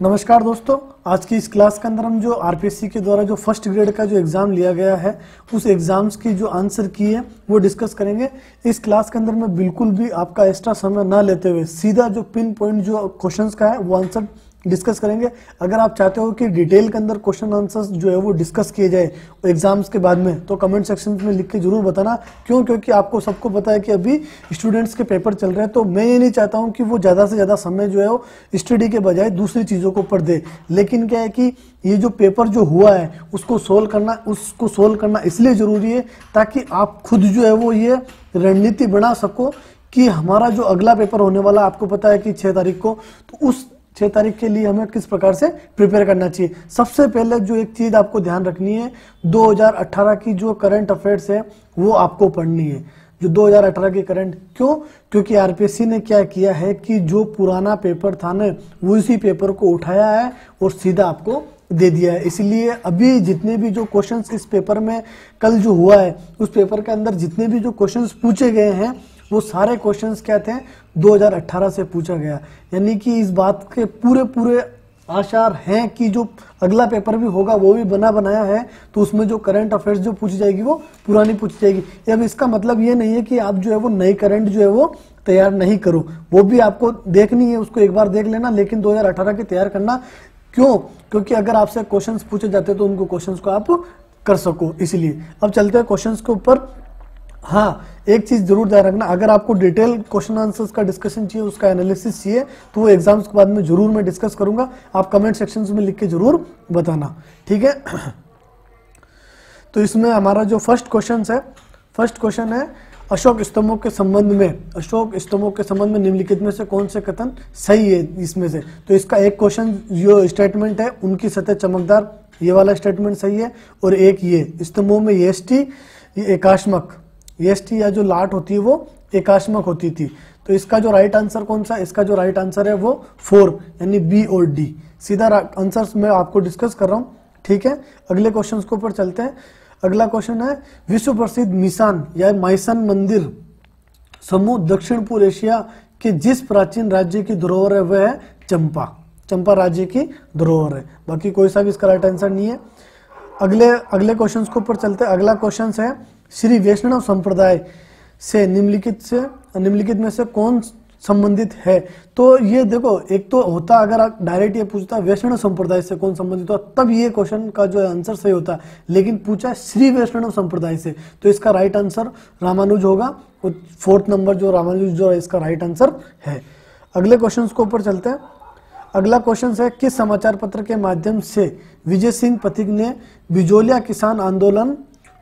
नमस्कार दोस्तों, आज की इस क्लास के अंदर हम जो आरपीएससी के द्वारा जो फ़र्स्ट ग्रेड का जो एग्ज़ाम लिया गया है, उस एग्ज़ाम्स की जो आंसर की है, वो डिस्कस करेंगे। इस क्लास के अंदर मैं बिल्कुल भी आपका एक्स्ट्रा समय ना लेते हुए, सीधा जो पिन पॉइंट जो क्वेश्चंस का है, वो आंसर डिस्कस करेंगे। अगर आप चाहते हो कि डिटेल के अंदर क्वेश्चन आंसर्स जो है वो डिस्कस किए जाए एग्ज़ाम्स के बाद में तो कमेंट सेक्शन में लिख के ज़रूर बताना। क्यों? क्योंकि आपको सबको पता है कि अभी स्टूडेंट्स के पेपर चल रहे हैं तो मैं ये नहीं चाहता हूँ कि वो ज़्यादा से ज़्यादा समय जो है वो स्टडी के बजाय दूसरी चीज़ों को पढ़ दे। लेकिन क्या है कि ये जो पेपर जो हुआ है, उसको सोल्व करना, उसको सोल्व करना इसलिए ज़रूरी है ताकि आप खुद जो है वो ये रणनीति बना सको कि हमारा जो अगला पेपर होने वाला आपको पता है कि छः तारीख को तो उस छह तारीख के लिए हमें किस प्रकार से प्रिपेयर करना चाहिए? सबसे पहले जो एक चीज़ आपको ध्यान रखनी है 2018 की जो करंट अफेयर्स है, वो आपको पढ़नी है। जो 2018 की करंट क्यों? क्योंकि आरपीएससी ने क्या किया है कि जो पुराना पेपर था ना, वो इसी पेपर को उठाया है और सीधा आपको दे दिया है। इसलिए अभी जितने भी जो क्वेश्चंस इस पेपर में कल जो हुआ है, उस पेपर के अंदर जितने भी जो क्वेश्चंस पूछे गए हैं वो सारे क्वेश्चन क्या थे? 2018 से पूछा गया। यानी कि इस बात के पूरे पूरे आशार हैं कि जो अगला पेपर भी होगा, वो भी बना बनाया है तो उसमें जो करंट अफेयर्स जो पूछी जाएगी, वो पुरानी पूछी जाएगी। अब इसका मतलब ये नहीं है कि आप जो है वो नई करंट जो है वो तैयार नहीं करो। वो भी आपको देखनी है, उसको एक बार देख लेना, लेकिन 2018 की तैयार करना क्यों? क्योंकि अगर आपसे क्वेश्चंस पूछे जाते तो उनको क्वेश्चंस को आप कर सको, इसलिए। अब चलते हैं क्वेश्चंस के ऊपर। हाँ एक चीज़ ज़रूर ध्यान रखना, अगर आपको डिटेल क्वेश्चन आंसर्स का डिस्कशन चाहिए, उसका एनालिसिस चाहिए तो वो एग्ज़ाम्स के बाद में ज़रूर मैं डिस्कस करूँगा। आप कमेंट सेक्शन में लिख के ज़रूर बताना, ठीक है? तो इसमें हमारा जो फ़र्स्ट क्वेश्चन है फ़र्स्ट क्वेश्चन है, अशोक स्तंभों के संबंध में, अशोक स्तंभों के संबंध में निम्नलिखित में से कौन से कथन सही है इसमें से? तो इसका एक क्वेश्चन जो स्टेटमेंट है, उनकी सतह चमकदार, ये वाला स्टेटमेंट सही है, और एक ये, स्तंभों में ये एकाश्मक एस या जो लाट होती है वो एकाश्मक होती थी। तो इसका जो राइट आंसर कौन सा? इसका जो राइट आंसर है वो फोर यानी बी और डी सीधा आंसर मैं आपको डिस्कस कर रहा हूँ। ठीक है? अगले क्वेश्चन के ऊपर चलते हैं। अगला क्वेश्चन है, विश्व प्रसिद्ध मिसान या माइसन मंदिर समूह दक्षिण पूर्व एशिया के जिस प्राचीन राज्य की धरोहर है, वह है चंपा। चंपा राज्य की धरोहर है। बाकी कोई सा भी इसका राइट आंसर नहीं है। अगले अगले क्वेश्चन के ऊपर चलते हैं। अगला क्वेश्चन है श्री वैष्णव संप्रदाय से निम्नलिखित से, निम्नलिखित में से कौन संबंधित है? तो ये देखो, एक तो होता अगर आप डायरेक्ट ये पूछता, वैष्णव संप्रदाय से कौन संबंधित हो तब ये क्वेश्चन का जो आंसर सही होता। लेकिन पूछा श्री वैष्णव संप्रदाय से तो इसका राइट आंसर रामानुज होगा, और फोर्थ नंबर जो रामानुज जो है, इसका राइट आंसर है। अगले क्वेश्चन के ऊपर चलते हैं। अगला क्वेश्चन है, किस समाचार पत्र के माध्यम से विजय सिंह पथिक ने बिजोलिया किसान आंदोलन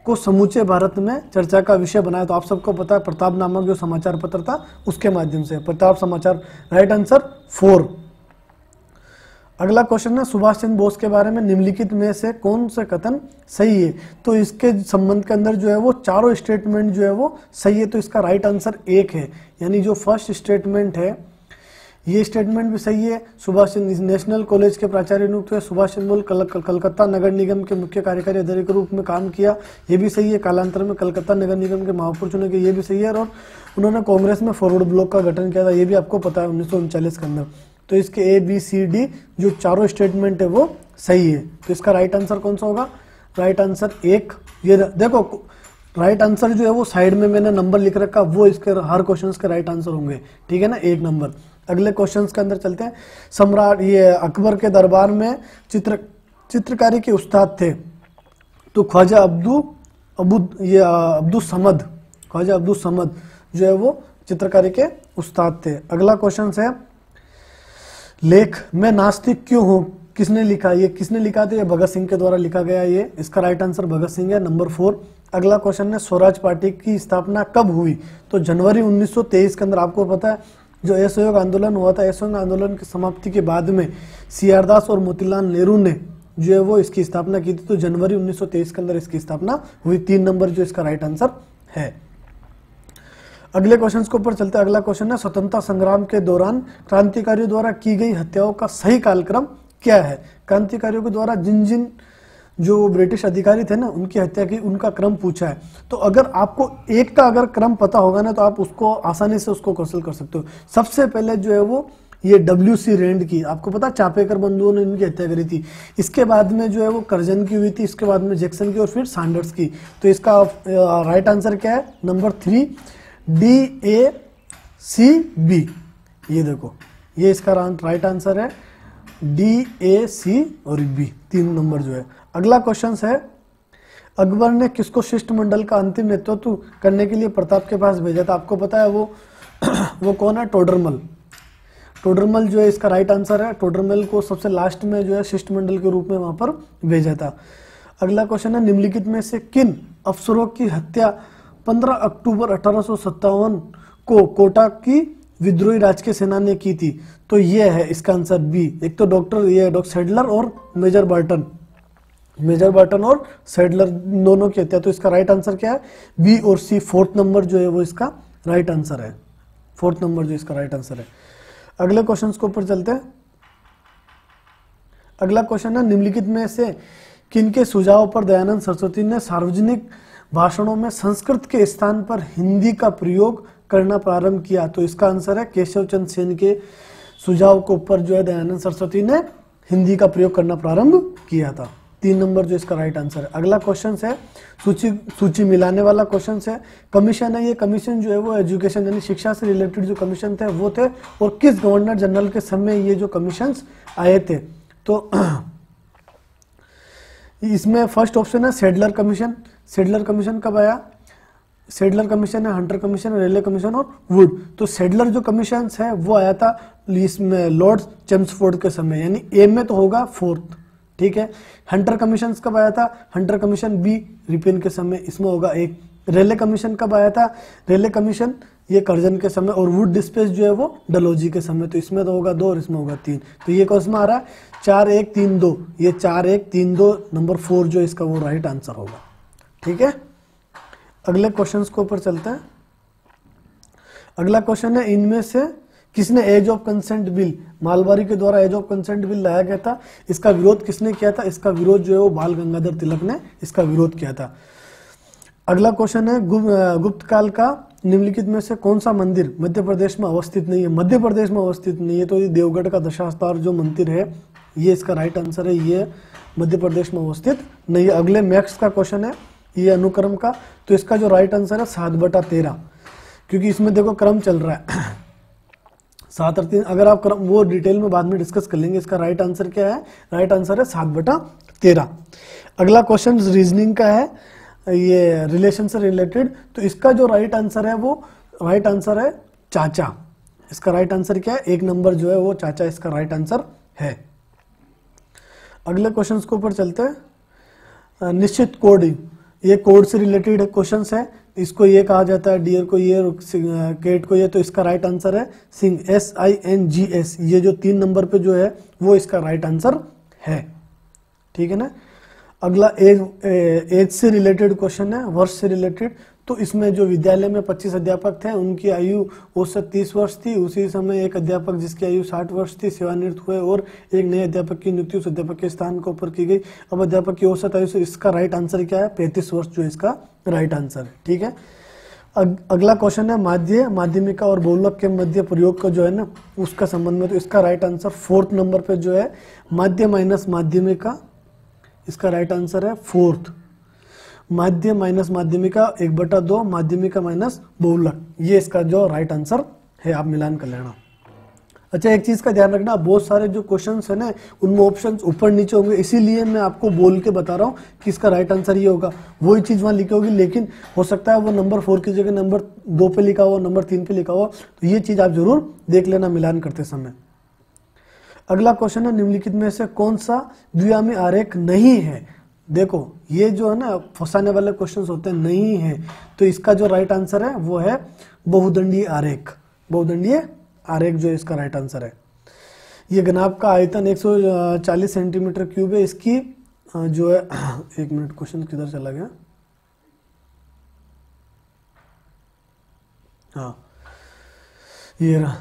को समूचे भारत में चर्चा का विषय बनाया। तो आप सबको पता है, प्रताप नामक जो समाचार पत्र था, उसके माध्यम से। प्रताप, समाचार राइट आंसर फोर अगला क्वेश्चन है, सुभाष चंद्र बोस के बारे में निम्नलिखित में से कौन से कथन सही है? तो इसके संबंध के अंदर जो है वो चारों स्टेटमेंट जो है वो सही है तो इसका राइट आंसर एक है। यानी जो फ़र्स्ट स्टेटमेंट है ये स्टेटमेंट भी सही है। सुभाष नेशनल कॉलेज के प्राचार्य नियुक्त हुए। सुभाष चंद्र कल, कल, कलकत्ता नगर निगम के मुख्य कार्यकारी अधिकारी के रूप में काम किया। ये भी सही है। कालांतर में कलकत्ता नगर निगम के महापौर चुने गए। ये भी सही है और उन्होंने कांग्रेस में फॉरवर्ड ब्लॉक का गठन किया था। ये भी आपको पता है उन्नीस के अंदर। तो इसके ए बी सी डी जो चारों स्टेटमेंट है वो सही है। तो इसका राइट आंसर कौन सा होगा? राइट आंसर एक ये देखो राइट आंसर जो है वो साइड में मैंने नंबर लिख रखा वो इसके हर क्वेश्चन के राइट आंसर होंगे। ठीक है ना? एक नंबर अगले क्वेश्चंस के अंदर चलते हैं। सम्राट, ये अकबर के दरबार में चित्र, चित्रकारी के उस्ताद थे। तो ख्वाजा अब्दू, अबू, ये अब्दुल समद, ख्वाजा अब्दुल समद जो है वो चित्रकारी के उस्ताद थे। अगला क्वेश्चन है, लेख, मैं नास्तिक क्यों हूँ? किसने लिखा? ये किसने लिखा था? ये भगत सिंह के द्वारा लिखा गया ये। इसका राइट आंसर भगत सिंह है नंबर फोर अगला क्वेश्चन है, स्वराज पार्टी की स्थापना कब हुई? तो जनवरी 1923 के अंदर आपको पता है जो असहयोग आंदोलन हुआ था, असहयोग आंदोलन की समाप्ति के बाद में सीआरदास और मोतीलाल नेहरू ने जो है वो इसकी स्थापना की थी। तो जनवरी 1923 के अंदर इसकी स्थापना हुई। तीन नंबर जो इसका राइट आंसर है। अगले क्वेश्चन के ऊपर चलते अगला क्वेश्चन है, स्वतंत्रता संग्राम के दौरान क्रांतिकारियों द्वारा की गई हत्याओं का सही कालक्रम क्या है? क्रांतिकारियों के द्वारा जिन जिन जो ब्रिटिश अधिकारी थे ना, उनकी हत्या की, उनका क्रम पूछा है। तो अगर आपको एक का अगर क्रम पता होगा ना तो आप उसको आसानी से उसको कौशल कर सकते हो। सबसे पहले जो है वो, ये डब्ल्यू सी रेंड की, आपको पता, चापेकर बंधुओं ने इनकी हत्या करी थी। इसके बाद में जो है वो करजन की हुई थी, इसके बाद में जैक्सन की और फिर सैंडर्स की। तो इसका राइट आंसर क्या है? Number three D A C B ये देखो, ये इसका राइट आंसर है डी ए सी और बी तीन नंबर जो है। अगला क्वेश्चन है, अकबर ने किसको शिष्टमंडल का अंतिम नेतृत्व करने के लिए प्रताप के पास भेजा था? आपको पता है वो वो कौन है? टोडरमल। टोडरमल जो है, इसका राइट आंसर है। टोडरमल को सबसे लास्ट में जो है, शिष्टमंडल के रूप में वहाँ पर भेजा था। अगला क्वेश्चन है, निम्नलिखित में से किन अफसरों की हत्या 15 अक्टूबर अठारह को कोटा की विद्रोही राजकीय सेना ने की थी? तो ये है इसका आंसर बी एक तो डॉक्टर ये डॉक्टर सेडलर और मेजर बर्टन मेजर बर्टन और सेडलर दोनों की हत्या। तो इसका राइट आंसर क्या है? बी और सी फोर्थ नंबर जो है वो इसका राइट आंसर है। फोर्थ नंबर जो इसका राइट आंसर है। अगले क्वेश्चन के ऊपर चलते हैं। अगला क्वेश्चन है निम्नलिखित में से किनके सुझाव पर दयानंद सरस्वती ने सार्वजनिक भाषणों में संस्कृत के स्थान पर हिंदी का प्रयोग करना प्रारंभ किया? तो इसका आंसर है केशव चंद सेन के सुझाव के ऊपर जो है दयानंद सरस्वती ने हिंदी का प्रयोग करना प्रारंभ किया था। तीन नंबर जो इसका राइट आंसर है। अगला क्वेश्चन है, सूची सूची मिलाने वाला क्वेश्चन है। कमीशन है, ये कमीशन जो है वो एजुकेशन यानी शिक्षा से रिलेटेड जो कमीशन थे, वो थे। और किस गवर्नर जनरल के समय ये जो कमीशन आए थे? तो इसमें फ़र्स्ट ऑप्शन है सेडलर कमीशन सेडलर कमीशन कब आया? सेडलर कमीशन है हंटर कमीशन रेलवे कमीशन और वुड तो सेडलर जो कमीशन है, वो आया था इसमें लॉर्ड चेम्सफोर्ड के समय, यानी ए में तो होगा फोर्थ ठीक है? हंटर कमीशन कब आया था? हंटर कमीशन बी रिपेन के समय इसमें होगा एक। रेलवे कमीशन कब आया था? रेलवे कमीशन ये करजन के समय और वुड डिस्पेस जो है वो डलोजी के समय। तो इसमें तो होगा दो और इसमें होगा तीन। तो ये कौन आ रहा है? चार एक तीन दो। ये चार एक तीन दो नंबर फोर जो इसका वो राइट आंसर होगा। ठीक है? अगले क्वेश्चन के ऊपर चलते हैं। अगला क्वेश्चन है, इनमें से किसने age of consent bill Malabari के द्वारा एज ऑफ़ कंसेंट बिल लाया गया था? इसका विरोध किसने किया था? इसका विरोध जो है वो बाल गंगाधर तिलक ने इसका विरोध किया था। अगला क्वेश्चन है, गुप्त काल का निम्नलिखित में से कौन सा मंदिर मध्य प्रदेश में अवस्थित नहीं है? मध्य प्रदेश में अवस्थित नहीं है तो ये देवगढ़ का दशास्तार जो मंदिर है, ये इसका राइट आंसर है, ये मध्य प्रदेश में अवस्थित नहीं अगले मैक्स का क्वेश्चन है, ये अनुक्रम का तो इसका जो राइट आंसर है सात बटा तेरह, क्योंकि इसमें देखो क्रम चल रहा है। सात और तीन, अगर आप वो डिटेल में बाद में डिस्कस कर लेंगे, इसका राइट आंसर क्या है? राइट आंसर है सात बटा तेरह। अगला क्वेश्चन रीजनिंग का है। ये रिलेशन से रिलेटेड तो इसका जो राइट आंसर है वो राइट आंसर है चाचा। इसका राइट आंसर क्या है? एक नंबर जो है वो चाचा, इसका राइट आंसर है। अगले क्वेश्चन के ऊपर चलते हैं। निश्चित कोडिंग ये कोड से रिलेटेड क्वेश्चन है। इसको ये कहा जाता है डियर को ये केट को ये तो इसका राइट आंसर है sing S I N G S ये जो तीन नंबर पे जो है, वो इसका राइट आंसर है। ठीक है ना? अगला एज एज से रिलेटेड क्वेश्चन है, वर्ष से रिलेटेड तो इसमें जो विद्यालय में 25 अध्यापक थे, उनकी आयु औसत 30 वर्ष थी। उसी समय एक अध्यापक जिसकी आयु 60 वर्ष थी, सेवानिवृत्त हुए और एक नए अध्यापक की नियुक्ति उस अध्यापक के स्थान के ऊपर की गई। अब अध्यापक की औसत आयु से इसका राइट आंसर क्या है? पैंतीस वर्ष जो इसका राइट आंसर है। ठीक है? अगला क्वेश्चन है माध्य, माध्यमिका और बहुलक के मध्य प्रयोग का जो है ना, उसका संबंध में तो इसका राइट आंसर फोर्थ नंबर पे जो है, माध्य माइनस माध्यमिका, इसका राइट आंसर है फोर्थ माध्य माइनस माध्यमिका, एक बटा दो, माध्यमिका माइनस बहुलक। ये इसका जो राइट आंसर है, आप मिलान कर लेना। अच्छा एक चीज़ का ध्यान रखना, बहुत सारे जो क्वेश्चन है ना, उनमें ऑप्शन ऊपर नीचे होंगे, इसीलिए मैं आपको बोल के बता रहा हूँ कि इसका राइट आंसर ये होगा। वही चीज़ वहाँ लिखी होगी, लेकिन हो सकता है वो नंबर फोर की जगह नंबर दो पे लिखा हुआ नंबर तीन पे लिखा हुआ तो ये चीज़ आप ज़रूर देख लेना मिलान करते समय। अगला क्वेश्चन है, निम्नलिखित में से कौन सा द्वियामी आरेख नहीं है? देखो ये जो है ना, फंसाने वाले क्वेश्चन होते नहीं है। तो इसका जो राइट आंसर है, वो है बहुदंडीय आरेख। बहुदंडीय आरेख जो इसका राइट आंसर है। ये गनाब का आयतन 140 सेंटीमीटर क्यूब है। इसकी जो है, एक मिनट क्वेश्चन किधर चला गया? हाँ। ये रहा।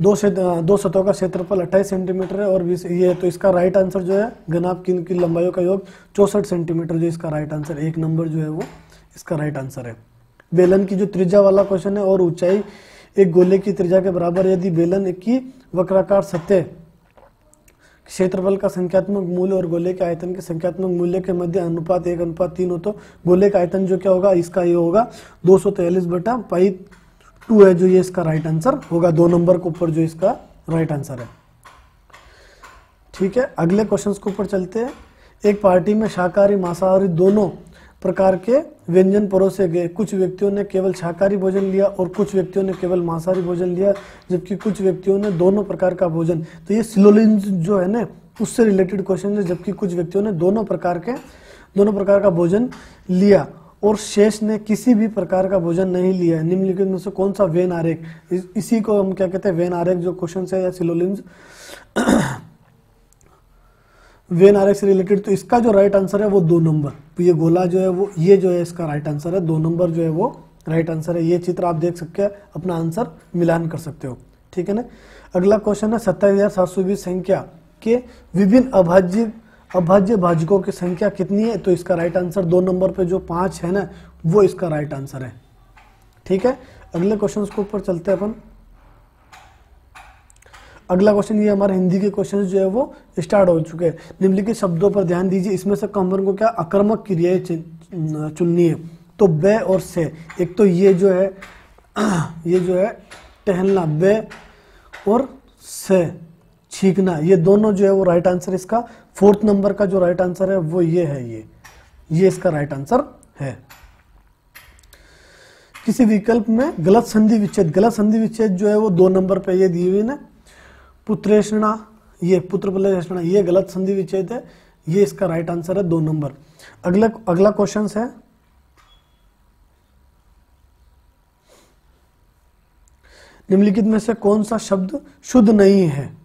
दो से, दो सतहों का क्षेत्रफल अट्ठाईस सेंटीमीटर है और ये तो इसका राइट आंसर जो है गनाब की की लंबाइयों का योग चौसठ सेंटीमीटर जो इसका राइट आंसर एक नंबर जो है वो इसका राइट आंसर है। बेलन की जो त्रिज्या वाला क्वेश्चन है और ऊंचाई एक गोले की त्रिज्या के बराबर यदि बेलन की वक्राकार सतह क्षेत्रफल का संख्यात्मक मूल्य और गोले के आयतन के संख्यात्मक मूल्य के मध्य अनुपात एक, अनुपात तीन हो तो गोले का आयतन जो क्या होगा? इसका ये होगा दो सौ बटा पाई टू है जो ये इसका राइट आंसर होगा। दो नंबर के ऊपर जो इसका राइट आंसर है। ठीक है? अगले क्वेश्चन के ऊपर चलते हैं। एक पार्टी में शाकाहारी, मांसाहारी दोनों प्रकार के व्यंजन परोसे गए। कुछ व्यक्तियों ने केवल शाकाहारी भोजन लिया और कुछ व्यक्तियों ने केवल मांसाहारी भोजन लिया, जबकि कुछ व्यक्तियों ने दोनों प्रकार का भोजन। तो ये सिलोलिन जो है ना, उससे रिलेटेड क्वेश्चन है, जबकि कुछ व्यक्तियों ने दोनों प्रकार के, दोनों प्रकार का भोजन लिया। और शेष ने किसी भी प्रकार का भोजन नहीं लिया है। निम्नलिखित में से कौन सा वेन आरेख? इस, इसी को हम क्या कहते हैं? वेन आरेख जो क्वेश्चन है या सिलोलिन वेन आर से रिलेटेड तो इसका जो राइट आंसर है वो दो नंबर तो ये गोला जो है वो ये जो है इसका राइट आंसर है। दो नंबर जो है वो राइट आंसर है। ये चित्र आप देख सकते हैं अपना आंसर मिलान कर सकते हो। ठीक है ना? अगला क्वेश्चन है सत्ताईस हज़ार सात सौ बीस संख्या के विभिन्न अभाज्य अभाज्य भाजकों की संख्या कितनी है? तो इसका राइट आंसर दो नंबर पे जो पाँच है ना, वो इसका राइट आंसर है। ठीक है? अगले क्वेश्चन के ऊपर चलते हैं अपन। अगला क्वेश्चन ये हमारे हिंदी के क्वेश्चन जो है वो स्टार्ट हो चुके हैं। निम्नलिखित शब्दों पर ध्यान दीजिए। इसमें से कॉमन को क्या आक्रमक क्रियाएँ चुननी है? तो बे और से। एक तो ये जो है, ये जो है, टहलना। बे और से। छींकना, ये दोनों जो है वो राइट आंसर इसका। फोर्थ नंबर का जो राइट आंसर है, वो ये है ये। ये इसका राइट आंसर है। किसी विकल्प में गलत संधि विच्छेद, गलत संधि विच्छेद जो है वो दो नंबर पे ये दी हुई ना। पुत्रेषणा, ये पुत्र प्लेषणा ये गलत संधि विच्छेद है, ये इसका राइट आंसर है दो नंबर अगला अगला क्वेश्चन है। निम्नलिखित में से कौन सा शब्द शुद्ध नहीं है?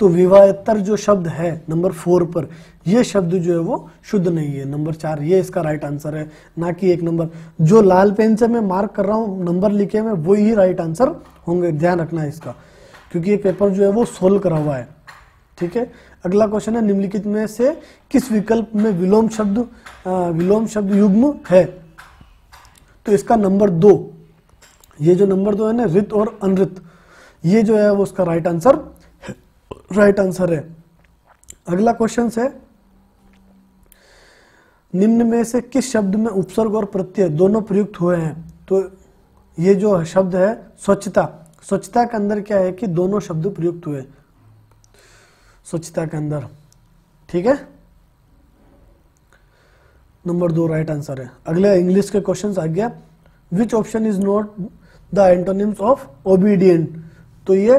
तो विवाहेतर जो शब्द है, नंबर फोर पर यह शब्द जो है वो शुद्ध नहीं है। नंबर चार, ये इसका राइट आंसर है, ना कि एक नंबर। जो लाल पेन से मैं मार्क कर रहा हूँ, नंबर लिखे में वो ही राइट आंसर होंगे। ध्यान रखना है इसका, क्योंकि ये पेपर जो है वो सोल्व करा हुआ है। ठीक है? अगला क्वेश्चन है, निम्नलिखित में से किस विकल्प में विलोम शब्द विलोम शब्द युग्म है? तो इसका नंबर दो, ये जो नंबर दो है ना रित और अनृत, ये जो है वो उसका राइट आंसर राइट आंसर है। अगला क्वेश्चन है, निम्न में से किस शब्द में उपसर्ग और प्रत्यय दोनों प्रयुक्त हुए हैं? तो ये जो शब्द है, स्वच्छता। स्वच्छता के अंदर क्या है कि दोनों शब्द प्रयुक्त हुए। स्वच्छता के अंदर। ठीक है? नंबर दो राइट आंसर है। अगले इंग्लिश के क्वेश्चन आ गया। Which option is not the antonyms of obedient तो ये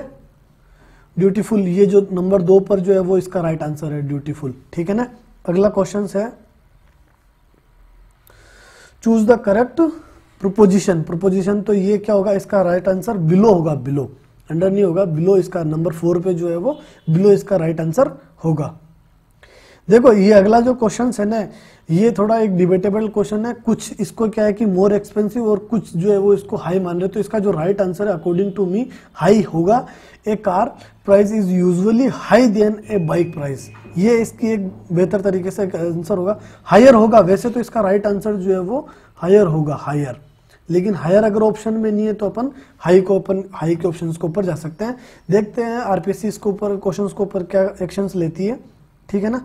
ड्यूटीफुल ये जो नंबर दो पर जो है वो इसका राइट आंसर है ड्यूटीफुल ठीक है ना? अगला क्वेश्चन है choose the correct proposition proposition तो ये क्या होगा? इसका राइट आंसर बिलो होगा बिलो अंडर नहीं होगा बिलो इसका नंबर फोर पे जो है वो बिलो इसका राइट आंसर होगा. देखो, ये अगला जो क्वेश्चन है ना, ये थोड़ा एक डिबेटेबल क्वेश्चन है। कुछ इसको क्या है कि मोर एक्सपेंसिव और कुछ जो है वो इसको हाई मान रहे तो इसका जो राइट आंसर है अकॉर्डिंग टू मी हाई होगा। A car price is usually high than a bike price ये इसकी एक बेहतर तरीके से आंसर होगा। हायर होगा, वैसे तो इसका राइट आंसर जो है वो हायर होगा हायर लेकिन हायर अगर ऑप्शन में नहीं है तो अपन हाई को अपन हाई के ऑप्शन के ऊपर जा सकते हैं। देखते हैं आरपीएससी इसके ऊपर क्वेश्चन के ऊपर क्या एक्शन लेती है। ठीक है ना?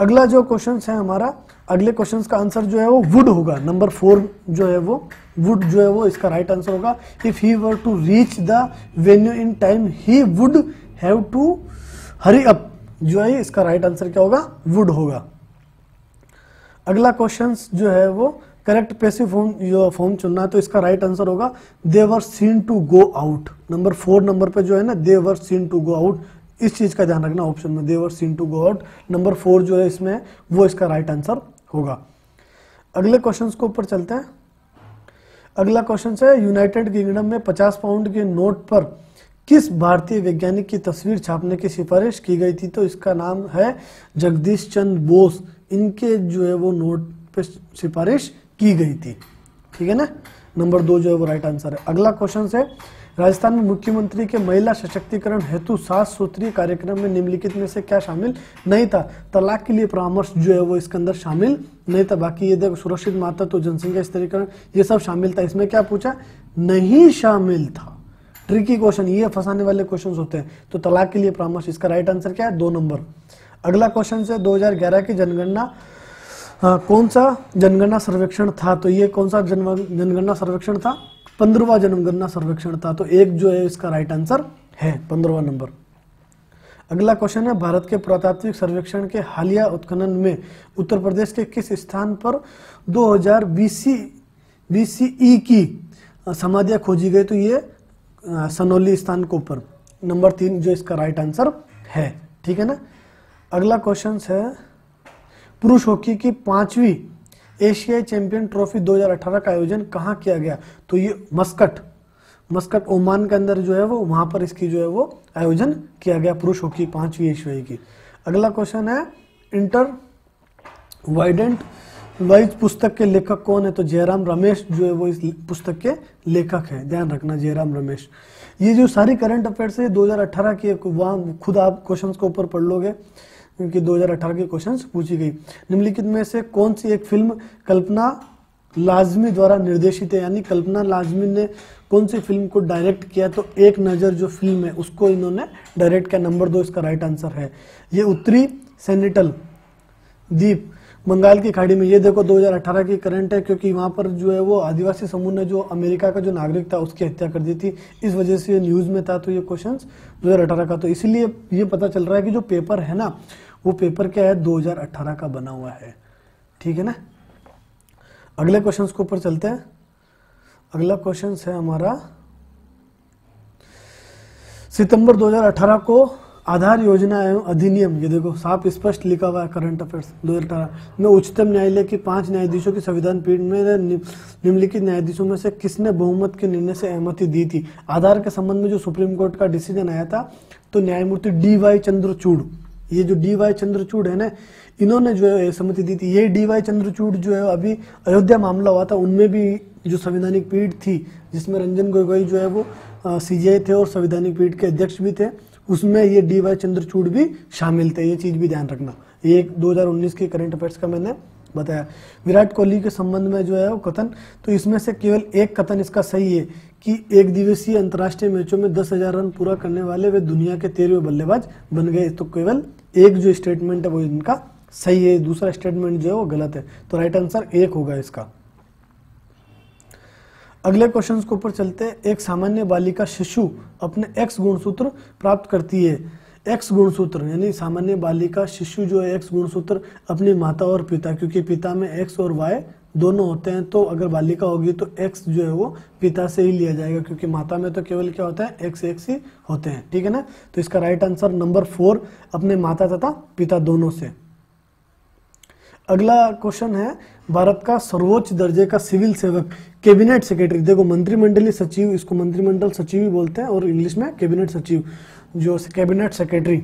अगला जो क्वेश्चन है हमारा, अगले क्वेश्चन का आंसर जो है वो वुड होगा। नंबर फोर जो है वो वुड जो है वो, इसका राइट आंसर होगा। If he were to reach the venue in time he would have to hurry up जो है इसका राइट आंसर क्या होगा? वुड होगा। अगला क्वेश्चन जो है वो करेक्ट पैसिव फॉर्म फॉर्म चुनना है तो इसका राइट आंसर होगा। They were seen to go out number four number पे जो है ना they were seen to go out इस चीज़ का ध्यान रखना ऑप्शन में, they were seen to go out number four जो है इसमें, वो इसका राइट आंसर होगा। अगले क्वेश्चन को ऊपर चलते हैं। अगला क्वेश्चन है यूनाइटेड किंगडम में 50 पाउंड के नोट पर किस भारतीय वैज्ञानिक की तस्वीर छापने की सिफारिश की गई थी? तो इसका नाम है जगदीश चंद्र बोस। इनके जो है वो नोट पे सिफारिश की गई थी। ठीक है ना? नंबर दो जो है वो राइट आंसर है। अगला क्वेश्चन है राजस्थान में मुख्यमंत्री के महिला सशक्तिकरण हेतु सात सूत्रीय कार्यक्रम में निम्नलिखित में से क्या शामिल? नहीं था। तलाक के लिए परामर्श जो है वो इसके अंदर शामिल नहीं था। बाकी ये देखो, सुरक्षित माता तो जनसंख्या स्तरीकरण, ये सब शामिल था। इसमें क्या पूछा? नहीं शामिल था। ट्रिकी क्वेश्चन, ये फंसाने वाले क्वेश्चन होते हैं। तो तलाक के लिए परामर्श, इसका राइट आंसर क्या है? दो नंबर। अगला क्वेश्चन से 2011 की जनगणना कौन सा जनगणना सर्वेक्षण था? तो ये कौन सा जनगणना सर्वेक्षण था? पंद्रवा जनगणना सर्वेक्षण था तो एक जो है इसका राइट आंसर है पंद्रवा नंबर अगला क्वेश्चन है, भारत के पुरातात्विक सर्वेक्षण के हालिया उत्खनन में उत्तर प्रदेश के किस स्थान पर 2000 बीसी, बीसीई की समाधियाँ खोजी गई? तो ये सनौली स्थान के ऊपर. नंबर तीन जो इसका राइट आंसर है. ठीक है ना? अगला क्वेश्चन है, पुरुष हॉकी की पांचवी एशियाई चैंपियन ट्रॉफी 2018 का आयोजन कहाँ किया गया? तो ये मस्कट मस्कट ओमान के अंदर जो है वो, वहाँ पर इसकी जो है वो आयोजन किया गया, पुरुष हॉकी पांचवी एशियाई की। अगला क्वेश्चन है इंटर वाइडेंट वाइज पुस्तक के लेखक कौन है? तो जयराम रमेश जो है वो इस पुस्तक के लेखक है। ध्यान रखना, जयराम रमेश। ये जो सारी करंट अफेयर्स है 2018 की वहाँ खुद आप क्वेश्चंस के ऊपर पढ़ लोगे। क्योंकि 2018 के क्वेश्चन पूछी गई। निम्नलिखित में से कौन सी एक फ़िल्म कल्पना लाजमी द्वारा निर्देशित है? यानी कल्पना लाजमी ने कौन सी फ़िल्म को डायरेक्ट किया? तो एक नज़र जो फ़िल्म है, उसको इन्होंने डायरेक्ट किया। नंबर दो इसका राइट आंसर है। ये उत्तरी सेनेटल द्वीप बंगाल की खाड़ी में। ये देखो 2018 की करंट है, क्योंकि वहाँ पर जो है वो आदिवासी समूह ने जो अमेरिका का जो नागरिक था, उसकी हत्या कर दी थी। इस वजह से ये न्यूज़ में था तो ये क्वेश्चन 2018 का। तो इसीलिए ये पता चल रहा है कि जो पेपर है ना वो पेपर क्या है 2018 का बना हुआ है। ठीक है ना? अगले क्वेश्चन के ऊपर चलते हैं। अगला क्वेश्चन है हमारा, सितंबर 2018 को आधार योजना एवं अधिनियम, ये देखो, साफ़ स्पष्ट लिखा हुआ है करंट अफेयर्स दो हज़ार अठारह में उच्चतम न्यायालय की पाँच न्यायाधीशों की संविधान पीठ में निम्नलिखित न्यायाधीशों में से किसने बहुमत के निर्णय से सहमति दी थी? आधार के संबंध में जो सुप्रीम कोर्ट का डिसीज़न आया था तो न्यायमूर्ति डी वाई चंद्रचूड़ ये जो डी वाई चंद्रचूड़ है ना, इन्होंने जो है सहमति दी थी। ये डी वाई चंद्रचूड़ जो है अभी अयोध्या मामला हुआ था, उनमें भी जो संवैधानिक पीठ थी, जिसमें रंजन गोगोई जो है वो सीजीआई थे और संवैधानिक पीठ के अध्यक्ष भी थे, उसमें ये डी वाई चंद्रचूड़ भी शामिल थे। ये चीज़ भी ध्यान रखना। ये एक 2019 के करंट अफेयर्स का मैंने बताया। विराट कोहली के संबंध में जो है वो कथन तो इसमें से केवल एक कथन इसका सही है कि एक दिवसीय अंतर्राष्ट्रीय मैचों में दस हज़ार रन पूरा करने वाले वे दुनिया के तेरहवें बल्लेबाज बन गए। तो केवल एक जो स्टेटमेंट है वो इनका सही है, दूसरा स्टेटमेंट जो है वो गलत है। तो राइट आंसर एक होगा इसका। अगले क्वेश्चन के ऊपर चलते हैं। एक सामान्य बालिका शिशु अपने एक्स गुणसूत्र प्राप्त करती है। एक्स गुणसूत्र, यानी सामान्य बालिका शिशु जो है एक्स गुणसूत्र अपने माता और पिता, क्योंकि पिता में एक्स और वाई दोनों होते हैं तो अगर बालिका होगी तो एक्स जो है वो पिता से ही लिया जाएगा, क्योंकि माता में तो केवल क्या होता है एक्स एक्स ही होते हैं, ठीक है ना? तो इसका राइट आंसर नंबर फोर अपने माता तथा पिता दोनों से। अगला क्वेश्चन है, भारत का सर्वोच्च दर्जे का सिविल सेवक, कैबिनेट सेक्रेटरी देखो, मंत्रिमंडलीय सचिव, इसको मंत्रिमंडल सचिव ही बोलते हैं, और इंग्लिश में कैबिनेट सचिव, जो कैबिनेट सेक्रेटरी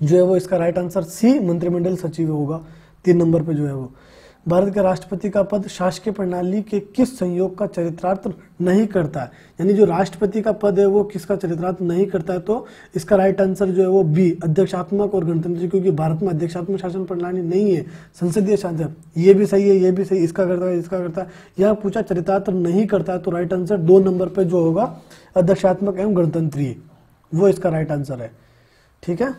जो है वो इसका राइट आंसर सी मंत्रिमंडल सचिव होगा, तीन नंबर पे जो है वो। भारत के राष्ट्रपति का पद शासकीय प्रणाली के किस संयोग का चरित्रार्थ नहीं करता है? यानी जो राष्ट्रपति का पद है वो किसका चरित्रार्थ नहीं करता है? तो इसका राइट आंसर जो है वो बी अध्यक्षात्मक और गणतंत्र, क्योंकि भारत में अध्यक्षात्मक शासन प्रणाली नहीं है। संसदीय शासन, ये भी सही है, ये भी सही, इसका करता है, इसका करता है। यह पूछा चरित्रार्थ नहीं करता है तो राइट आंसर दो नंबर पर जो होगा, अध्यक्षात्मक एवं गणतंत्रीय। वो इसका राइट आंसर है। ठीक है?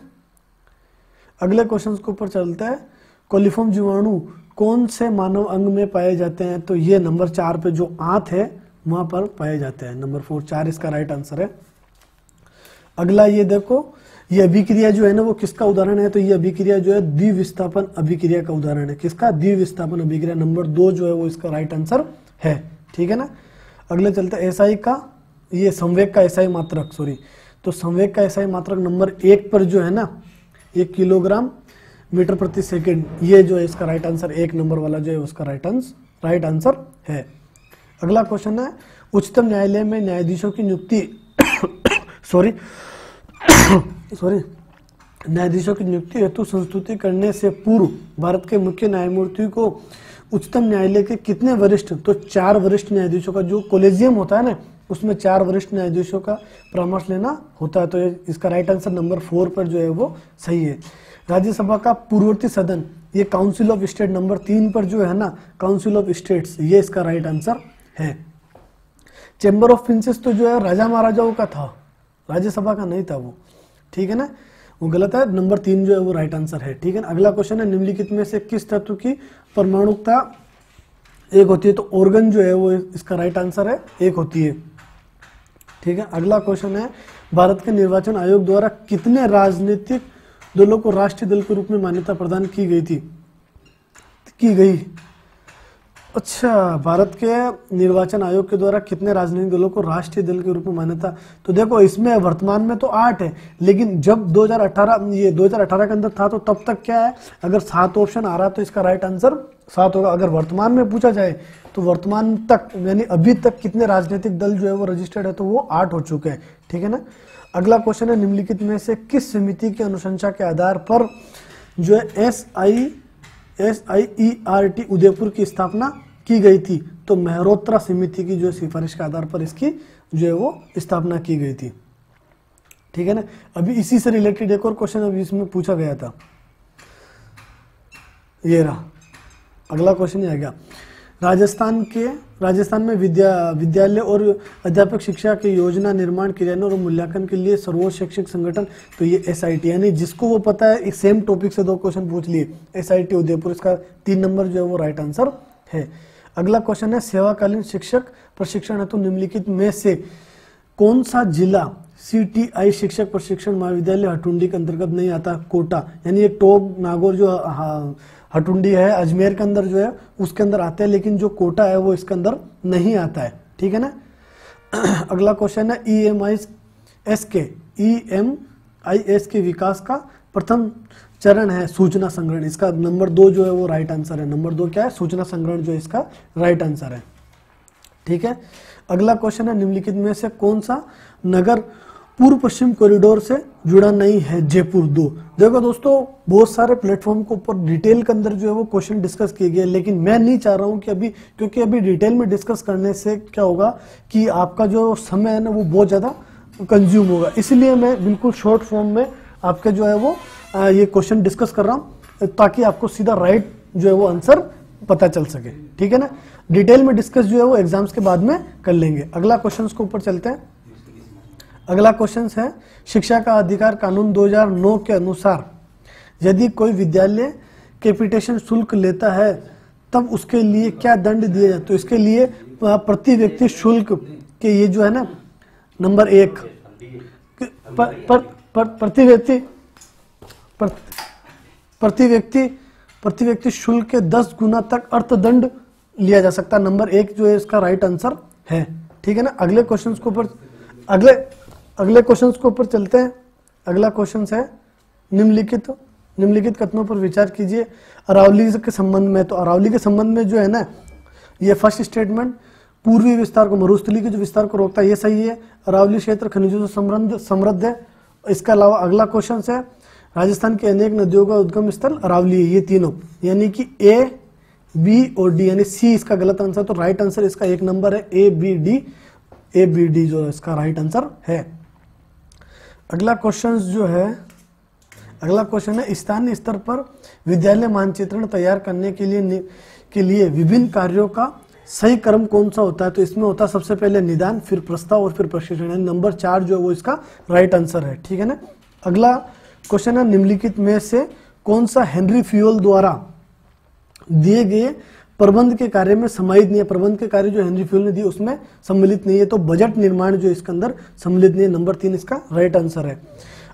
अगले क्वेश्चन के ऊपर चलता है। कोलिफॉर्म जीवाणु कौन से मानव अंग में पाए जाते हैं? तो ये नंबर चार पे जो आंत है, वहाँ पर पाए जाते हैं। नंबर फोर, चार इसका राइट आंसर है। अगला ये देखो, ये अभिक्रिया जो है ना, वो किसका उदाहरण है? तो ये अभिक्रिया जो है, द्विविस्थापन अभिक्रिया का उदाहरण है। किसका? द्विविस्थापन अभिक्रिया। नंबर दो जो है, वो इसका राइट आंसर है। ठीक है ना? अगले चलते एसआई का, ये संवेग का एसआई मात्रक सॉरी तो संवेग का एसआई मात्रक नंबर एक पर जो है ना, एक किलोग्राम मीटर प्रति सेकंड, ये जो है इसका राइट आंसर एक नंबर वाला जो है उसका राइट आंसर राइट आंसर है। अगला क्वेश्चन है, उच्चतम न्यायालय में न्यायाधीशों की नियुक्ति सॉरी सॉरी न्यायाधीशों की नियुक्ति हेतु संस्तुति करने से पूर्व भारत के मुख्य न्यायमूर्ति को उच्चतम न्यायालय के कितने वरिष्ठ तो चार वरिष्ठ न्यायाधीशों का जो कोलेजियम होता है ना, उसमें चार वरिष्ठ न्यायाधीशों का परामर्श लेना होता है। तो इसका राइट आंसर नंबर फोर पर जो है वो सही है। राज्यसभा का पूर्ववर्ती सदन, ये काउंसिल ऑफ़ स्टेट नंबर तीन पर जो है ना काउंसिल ऑफ़ स्टेट्स ये इसका राइट आंसर है। चेंबर ऑफ़ प्रिंसेस तो जो है राजा महाराजाओं का था राज्यसभा का नहीं था वो, ठीक है ना? वो गलत है नंबर तीन जो है वो राइट आंसर है, ठीक है ना? अगला क्वेश्चन है, निम्नलिखित में से किस तत्व की परमाणुकता एक होती है? तो ऑर्गन जो है वो इसका राइट आंसर है, एक होती है, ठीक है? अगला क्वेश्चन है, भारत के निर्वाचन आयोग द्वारा कितने राजनीतिक दलों को राष्ट्रीय दल के रूप में मान्यता प्रदान की गई थी। की गई। अच्छा भारत के निर्वाचन आयोग के द्वारा कितने राजनीतिक दलों को राष्ट्रीय दल के रूप में मान्यता? तो देखो, इसमें वर्तमान में तो आठ है, लेकिन जब 2018 ये 2018 के अंदर था तो तब तक क्या है? अगर सात ऑप्शन आ रहा तो इसका राइट आंसर सात होगा। अगर वर्तमान में पूछा जाए तो वर्तमान तक, यानी अभी तक कितने राजनीतिक दल जो है वो रजिस्टर्ड है तो वो आठ हो चुके हैं। ठीक है ना? अगला क्वेश्चन है, निम्नलिखित में से किस समिति की अनुशंसा के आधार पर जो है S I S I E R T Udaipur की स्थापना की गई थी? तो मेहरोत्रा समिति की जो सिफारिश के आधार पर इसकी जो है वो स्थापना की गई थी। ठीक है ना? अभी इसी से रिलेटेड एक और क्वेश्चन अभी इसमें पूछा गया था। ये रहा। अगला क्वेश्चन आ गया। राजस्थान के राजस्थान में विद्या, विद्यालय और अध्यापक शिक्षा के योजना निर्माण, क्रियान्वयन और मूल्यांकन के लिए सर्वोच्च शैक्षिक संगठन तो ये एस यानी जिसको वो पता है सेम टॉपिक से दो क्वेश्चन पूछ लिए। एसआईटी उदयपुर, इसका तीन नंबर जो है वो राइट आंसर है। अगला क्वेश्चन है, सेवाकालीन शिक्षक प्रशिक्षण हेतु निम्नलिखित में से कौन सा जिला सीटीआई शिक्षक प्रशिक्षण महाविद्यालय हटुंडी के अंतर्गत नहीं आता, कोटा। यानी एक टोग नागौर जो हटुंडी है, अजमेर के अंदर जो है, उसके अंदर आता है, लेकिन जो कोटा है, वो इसके अंदर नहीं आता है। ठीक है ना? अगला क्वेश्चन है ई एम आई एस के ई एम आई एस के विकास का प्रथम चरण है, सूचना संग्रहण। इसका नंबर दो जो है, वो राइट आंसर है। नंबर दो क्या है? सूचना संग्रहण जो इसका राइट आंसर है। ठीक है? अगला क्वेश्चन है, निम्नलिखित में से कौन सा नगर पूर्व पश्चिम कॉरिडोर से जुड़ा नहीं है जयपुर दो। देखो दोस्तों, बहुत सारे प्लेटफॉर्म के ऊपर डिटेल के अंदर जो है वो क्वेश्चन डिस्कस किए गए लेकिन मैं नहीं चाह रहा हूँ कि अभी, क्योंकि अभी डिटेल में डिस्कस करने से क्या होगा कि आपका जो समय है ना वो बहुत ज़्यादा कंज्यूम होगा। इसलिए मैं बिल्कुल शॉर्ट फॉर्म में आपके जो है वो ये क्वेश्चन डिस्कस कर रहा हूँ, ताकि आपको सीधा राइट जो है वो आंसर पता चल सके। ठीक है ना? डिटेल में डिस्कस जो है वो एग्ज़ाम्स के बाद में कर लेंगे। अगला क्वेश्चन के ऊपर चलते हैं। अगला क्वेश्चन है। शिक्षा का अधिकार कानून 2009 के अनुसार यदि कोई विद्यालय कैपिटेशन शुल्क लेता है तब उसके लिए क्या दंड दिया जाए तो इसके लिए प्रति व्यक्ति शुल्क के ये जो है ना नंबर एक पर, पर, पर, प्रति व्यक्ति प्रति व्यक्ति प्रति व्यक्ति शुल्क के दस गुना तक अर्थदंड लिया जा सकता है। नंबर एक जो है इसका राइट आंसर है। ठीक है ना? अगले क्वेश्चन को ऊपर अगले अगले क्वेश्चन के ऊपर चलते हैं। अगला क्वेश्चन है, निम्नलिखित निम्नलिखित कथनों पर विचार कीजिए। अरावली के संबंध में तो अरावली के संबंध में जो है ना, ये फ़र्स्ट स्टेटमेंट पूर्वी विस्तार को, मरुस्थली के जो विस्तार को रोकता है, ये सही है। अरावली क्षेत्र खनिजों से समृद्ध समृद्ध है। इसके अलावा अगला क्वेश्चन है, राजस्थान के अनेक नदियों का उद्गम स्थल अरावली है, ये तीनों। यानी कि ए बी और डी यानी सी इसका गलत आंसर तो राइट आंसर इसका एक नंबर है A B D A B D जो इसका राइट आंसर है। अगला क्वेश्चन जो है, अगला क्वेश्चन है, स्थानीय स्तर पर विद्यालय मानचित्रण तैयार करने के लिए के लिए विभिन्न कार्यों का सही क्रम कौन सा होता है? तो इसमें होता है, सबसे पहले निदान, फिर प्रस्ताव और फिर प्रशिक्षण। नंबर चार जो है, वो इसका राइट आंसर है। ठीक है ना? अगला क्वेश्चन है, निम्नलिखित में से कौन सा हेनरी फ्यूल द्वारा दिए गए प्रबंध के कार्य में समाहित नहीं है। प्रबंध के कार्य जो हेनरी फ्यूल ने दिए, उसमें सम्मिलित नहीं है। तो बजट निर्माण जो इसके अंदर सम्मिलित नहीं है। नंबर तीन इसका राइट आंसर है।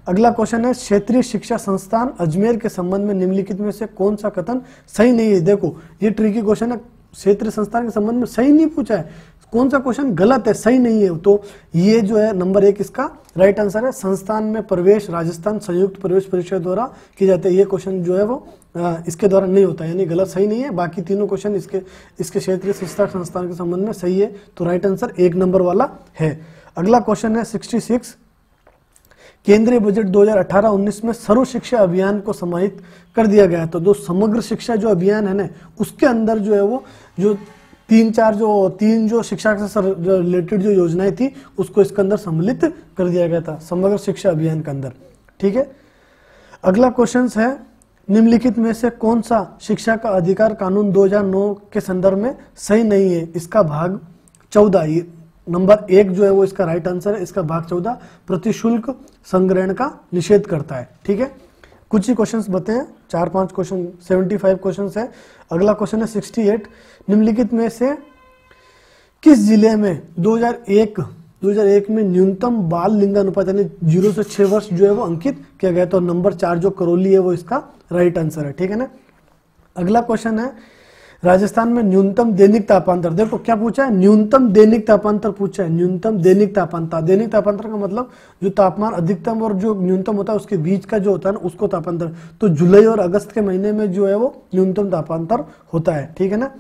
अगला क्वेश्चन है, क्षेत्रीय शिक्षा संस्थान अजमेर के संबंध में निम्नलिखित में से कौन सा कथन सही नहीं है? देखो, ये ट्रिकी क्वेश्चन है। क्षेत्रीय संस्थान के संबंध में सही नहीं पूछा है। कौन सा क्वेश्चन गलत है, सही नहीं है तो ये जो है नंबर एक इसका राइट आंसर है। संस्थान में प्रवेश, राजस्थान संयुक्त प्रवेश परीक्षा द्वारा की जाती है। ये क्वेश्चन जो है वो इसके द्वारा नहीं होता, यानी गलत सही नहीं है। बाकी तीनों क्वेश्चन इसके इसके क्षेत्रीय शिक्षा संस्थान के संबंध में सही है तो राइट आंसर एक नंबर वाला है। अगला क्वेश्चन है सिक्सटी सिक्स केंद्रीय बजट 2018-19 में सर्व शिक्षा अभियान को समाहित कर दिया गया तो जो समग्र शिक्षा जो अभियान है ना, उसके अंदर जो है वो, जो तीन चार जो, तीन जो शिक्षा से रिलेटेड जो योजनाएँ थी, उसको इसके अंदर सम्मिलित कर दिया गया था, समग्र शिक्षा अभियान के अंदर। ठीक है? अगला क्वेश्चन है, निम्नलिखित में से कौन सा शिक्षा का अधिकार कानून 2009 के संदर्भ में सही नहीं है? इसका भाग चौदह नंबर एक जो है वो इसका राइट आंसर है, इसका भाग चौदह प्रतिशुल्क संग्रहण का निषेध करता है। ठीक है? कुछ ही क्वेश्चंस बते हैं चार पाँच क्वेश्चन सेवेंटी फाइव क्वेश्चन है। अगला क्वेश्चन है 68 निम्नलिखित में से किस ज़िले में 2001 2001 में न्यूनतम बाल लिंगानुपात यानी ज़ीरो से छह वर्ष जो है वो अंकित किया गया तो नंबर चार जो करौली है वो इसका राइट आंसर है। ठीक है ना? अगला क्वेश्चन है राजस्थान में न्यूनतम दैनिक तापांतर। देखो, क्या पूछा है? न्यूनतम दैनिक तापांतर पूछा है। न्यूनतम दैनिक तापांतर। दैनिक तापांतर का मतलब जो तापमान अधिकतम और जो न्यूनतम होता है, उसके बीच का जो होता है ना, उसको तापांतर। तो जुलाई और अगस्त के महीने में जो है वो न्यूनतम तापांतर होता है। ठीक है ना?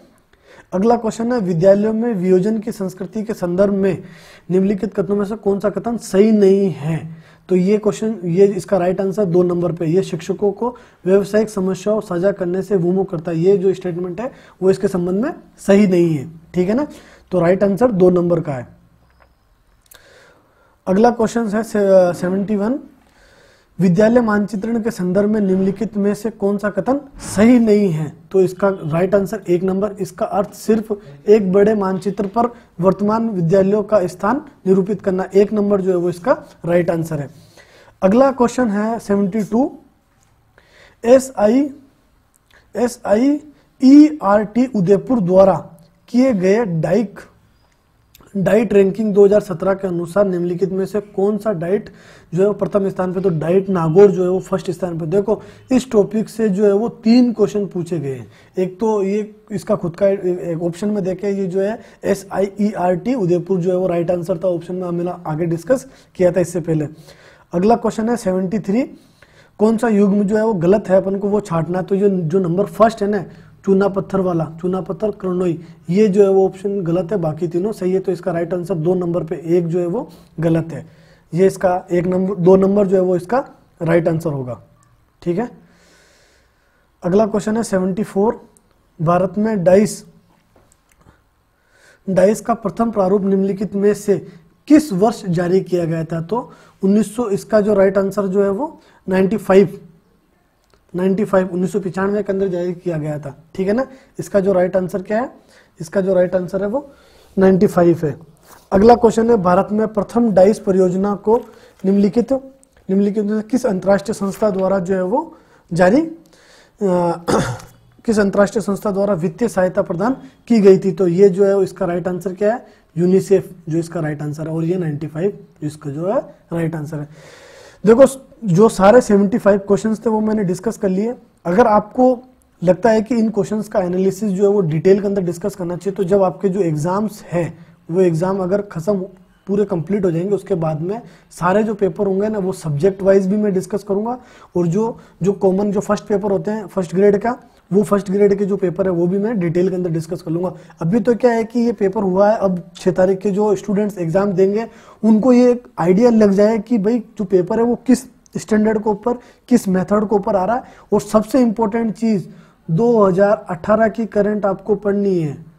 अगला क्वेश्चन है, विद्यालयों में वियोजन की संस्कृति के संदर्भ में निम्नलिखित कथनों में से कौन सा कथन सही नहीं है? तो ये क्वेश्चन ये इसका राइट आंसर दो नंबर पे ये शिक्षकों को व्यवसायिक समस्याओं साझा करने से विमुख करता है। ये जो स्टेटमेंट है, वो इसके संबंध में सही नहीं है। ठीक है ना? तो राइट आंसर दो नंबर का है। अगला क्वेश्चन है सेवेंटी वन विद्यालय मानचित्रण के संदर्भ में निम्नलिखित में से कौन सा कथन सही नहीं है? तो इसका राइट आंसर एक नंबर इसका अर्थ सिर्फ़ एक बड़े मानचित्र पर वर्तमान विद्यालयों का स्थान निरूपित करना एक नंबर जो है वो इसका राइट आंसर है। अगला क्वेश्चन है seventy two S I S I E R T Udaipur द्वारा किए गए डाइक डाइट रैंकिंग 2017 के अनुसार निम्नलिखित में से कौन सा डाइट जो है वो प्रथम स्थान पे तो डाइट नागौर जो है वो फ़र्स्ट स्थान पे देखो, इस टॉपिक से जो है वो तीन क्वेश्चन पूछे गए हैं। एक तो ये, इसका खुद का एक ऑप्शन में देखे, ये जो है S I E R T Udaipur जो है वो राइट आंसर था ऑप्शन में हमने आगे डिस्कस किया था इससे पहले। अगला क्वेश्चन है सेवेंटी कौन सा युग जो है वो गलत है अपन को वो छाटना तो ये जो नंबर फ़र्स्ट है ना चूना पत्थर वाला, चूना पत्थर कर्नोई ये जो है वो ऑप्शन गलत है, बाकी तीनों सही है तो इसका राइट आंसर दो नंबर पे एक जो है वो गलत है। ये इसका एक नंबर दो नंबर जो है वो इसका राइट आंसर होगा। ठीक है? अगला क्वेश्चन है सेवेंटी फोर भारत में डाइस डाइस का प्रथम प्रारूप निम्नलिखित में से किस वर्ष जारी किया गया था? तो 1900 इसका जो राइट आंसर जो है वो 95 95 उन्नीस के अंदर जारी किया गया था। ठीक है ना? इसका जो राइट आंसर क्या है? इसका जो राइट आंसर है वो 95 है। अगला क्वेश्चन है भारत में प्रथम डाइस परियोजना को निम्नलिखित निम्नलिखित किस अंतर्राष्ट्रीय संस्था द्वारा जो है वो जारी आ, किस अंतर्राष्ट्रीय संस्था द्वारा वित्तीय सहायता प्रदान की गई थी? तो ये जो है इसका राइट आंसर क्या है? यूनिसेफ जो इसका राइट आंसर है और ये 95 जो इसका जो है राइट आंसर है। देखो, जो सारे 75 क्वेश्चंस थे वो मैंने डिस्कस कर लिए। अगर आपको लगता है कि इन क्वेश्चंस का एनालिसिस जो है वो डिटेल के अंदर डिस्कस करना चाहिए तो जब आपके जो एग्ज़ाम्स हैं, वो एग्ज़ाम अगर खत्म पूरे कंप्लीट हो जाएँगे। उसके बाद में सारे जो पेपर होंगे ना, वो सब्जेक्ट वाइज भी मैं डिस्कस करूँगा। और जो जो कॉमन जो फ़र्स्ट पेपर होते हैं फ़र्स्ट ग्रेड का, वो फ़र्स्ट ग्रेड के जो पेपर है, वो भी मैं डिटेल के अंदर डिस्कस कर लूँगा। अभी तो क्या है कि ये पेपर हुआ है, अब छह तारीख के जो स्टूडेंट्स एग्ज़ाम देंगे, उनको ये एक आइडिया लग जाए कि भाई, जो पेपर है, वो किस स्टैंडर्ड के ऊपर, किस मेथड के ऊपर आ रहा है। और सबसे इंपॉर्टेंट चीज़ 2018 की करंट आपको पढ़नी है।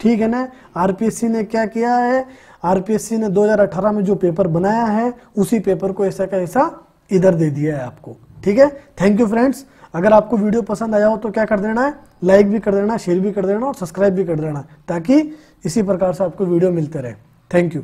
ठीक है ना? आरपीएससी ने क्या किया है? आरपीएससी ने 2018 में जो पेपर बनाया है, उसी पेपर को ऐसा का ऐसा इधर दे दिया है आपको। ठीक है? थैंक यू फ्रेंड्स अगर आपको वीडियो पसंद आया हो तो क्या कर देना है? लाइक भी कर देना शेयर भी कर देना और सब्सक्राइब भी कर देना, ताकि इसी प्रकार से आपको वीडियो मिलते रहे। Thank you